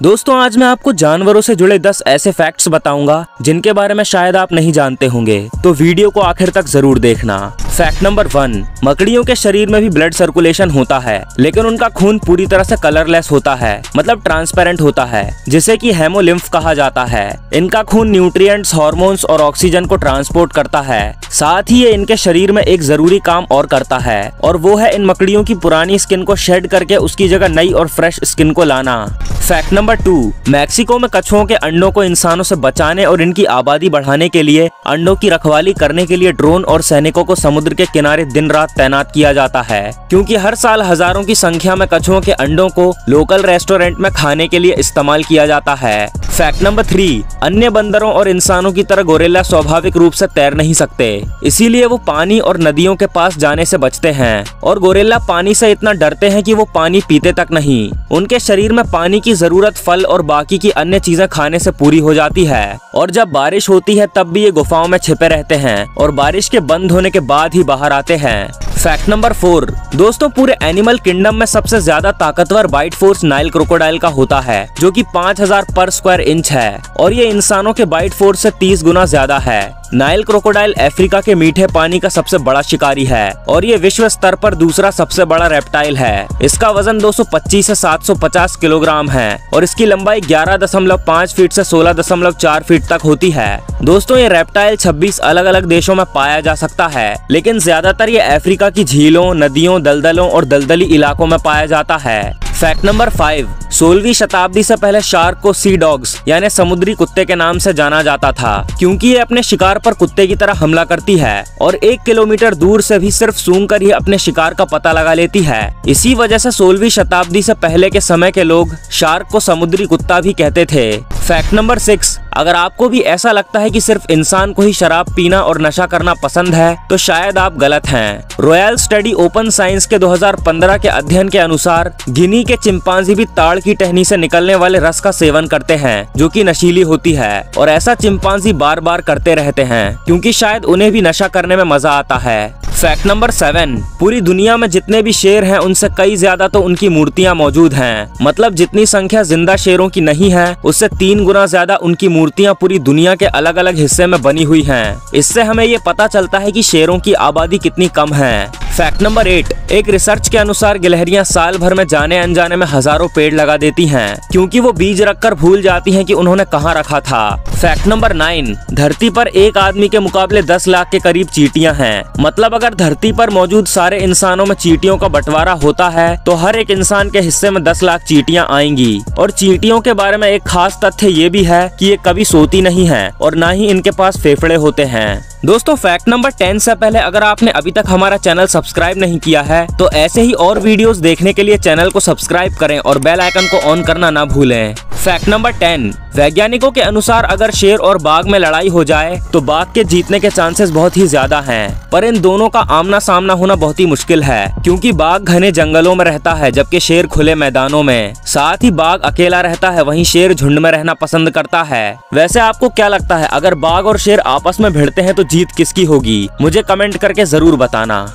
दोस्तों, आज मैं आपको जानवरों से जुड़े 10 ऐसे फैक्ट्स बताऊँगा, जिनके बारे में शायद आप नहीं जानते होंगे। तो वीडियो को आखिर तक ज़रूर देखना। फैक्ट नंबर वन मकड़ियों के शरीर में भी ब्लड सर्कुलेशन होता है लेकिन उनका खून पूरी तरह से कलरलेस होता है मतलब ट्रांसपेरेंट होता है जिसे कि हेमोलिम्फ कहा जाता है। इनका खून न्यूट्रिएंट्स, हार्मोन्स और ऑक्सीजन को ट्रांसपोर्ट करता है। साथ ही ये इनके शरीर में एक ज़रूरी काम और करता है और वो है इन मकड़ियों की पुरानी स्किन को शेड करके उसकी जगह नई और फ्रेश स्किन को लाना। फैक्ट नंबर टू मैक्सिको में कछुओं के अंडों को इंसानों से बचाने और इनकी आबादी बढ़ाने के लिए अंडों की रखवाली करने के लिए ड्रोन और सैनिकों को समुद्र के किनारे दिन रात तैनात किया जाता है, क्योंकि हर साल हज़ारों की संख्या में कछुओं के अंडों को लोकल रेस्टोरेंट में खाने के लिए इस्तेमाल किया जाता है। फैक्ट नंबर थ्री अन्य बंदरों और इंसानों की तरह गोरेला स्वाभाविक रूप से तैर नहीं सकते। इसीलिए वो पानी और नदियों के पास जाने से बचते हैं। और गोरेला पानी से इतना डरते हैं कि वो पानी पीते तक नहीं। उनके शरीर में पानी की ज़रूरत फल और बाकी की अन्य चीज़ें खाने से पूरी हो जाती है। और जब बारिश होती है, तब भी ये गुफाओं में छिपे रहते हैं। और बारिश के बंद होने के बाद ही बाहर आते हैं। फैक्ट नंबर फोर दोस्तों, पूरे एनिमल किंगडम में सबसे ज़्यादा ताकतवर बाइट फोर्स नाइल क्रोकोडाइल का होता है, जो कि 5000 पर स्क्वायर इंच है, और ये इंसानों के बाइट फोर्स से 30 गुना ज़्यादा है। नाइल क्रोकोडाइल अफ्रीका के मीठे पानी का सबसे बड़ा शिकारी है, और ये विश्व स्तर पर दूसरा सबसे बड़ा रेप्टाइल है। इसका वज़न 225 से 750 किलोग्राम है, और इसकी लंबाई 11.5 फीट से 16.4 फीट तक होती है। दोस्तों, ये रेप्टाइल 26 अलग अलग देशों में पाया जा सकता है, लेकिन ज़्यादातर ये अफ्रीका की झीलों, नदियों, दलदलों और दलदली इलाकों में पाया जाता है। फैक्ट नंबर फाइव सोलहवीं शताब्दी से पहले शार्क को सी डॉग्स यानी समुद्री कुत्ते के नाम से जाना जाता था, क्योंकि ये अपने शिकार पर कुत्ते की तरह हमला करती है, और एक किलोमीटर दूर से भी सिर्फ़ सूंघ कर ही अपने शिकार का पता लगा लेती है। इसी वजह से सोलहवीं शताब्दी से पहले के समय के लोग शार्क को समुद्री कुत्ता भी कहते थे। फैक्ट नंबर सिक्स अगर आपको भी ऐसा लगता है कि सिर्फ़ इंसान को ही शराब पीना और नशा करना पसंद है तो शायद आप गलत हैं। रॉयल स्टडी ओपन साइंस के 2015 के अध्ययन के अनुसार, गिनी के चिंपांजी भी ताड़ की टहनी से निकलने वाले रस का सेवन करते हैं, जो कि नशीली होती है, और ऐसा चिंपांजी बार बार करते रहते हैं, क्योंकि शायद उन्हें भी नशा करने में मज़ा आता है। फैक्ट नंबर सेवन पूरी दुनिया में जितने भी शेर हैं, उनसे कई ज़्यादा तो उनकी मूर्तियाँ मौजूद हैं। मतलब जितनी संख्या ज़िंदा शेरों की नहीं है, उससे तीन गुना ज़्यादा उनकी मूर्तियाँ पूरी दुनिया के अलग अलग हिस्से में बनी हुई हैं। इससे हमें ये पता चलता है कि शेरों की आबादी कितनी कम है। फैक्ट नंबर एट एक रिसर्च के अनुसार गिलहरियाँ साल भर में जाने अनजाने में हज़ारों पेड़ लगा देती हैं, क्योंकि वो बीज रखकर भूल जाती हैं कि उन्होंने कहाँ रखा था। फैक्ट नंबर नाइन धरती पर एक आदमी के मुकाबले दस लाख के करीब चीटियाँ हैं। मतलब अगर धरती पर मौजूद सारे इंसानों में चीटियों का बंटवारा होता है तो हर एक इंसान के हिस्से में दस लाख चीटियाँ आएँगी। और चीटियों के बारे में एक खास तथ्य ये भी है कि ये कभी सोती नहीं है और ना ही इनके पास फेफड़े होते हैं। दोस्तों फैक्ट नंबर टेन से पहले अगर आपने अभी तक हमारा चैनल सब्सक्राइब नहीं किया है तो ऐसे ही और वीडियोस देखने के लिए चैनल को सब्सक्राइब करें और बेल आइकन को ऑन करना ना भूलें। फैक्ट नंबर टेन वैज्ञानिकों के अनुसार अगर शेर और बाघ में लड़ाई हो जाए तो बाघ के जीतने के चांसेस बहुत ही ज़्यादा हैं। पर इन दोनों का आमना सामना होना बहुत ही मुश्किल है, क्योंकि बाघ घने जंगलों में रहता है, जबकि शेर खुले मैदानों में। साथ ही बाघ अकेला रहता है, वहीं शेर झुंड में रहना पसंद करता है। वैसे आपको क्या लगता है, अगर बाघ और शेर आपस में भिड़ते हैं तो जीत किसकी होगी? मुझे कमेंट करके ज़रूर बताना।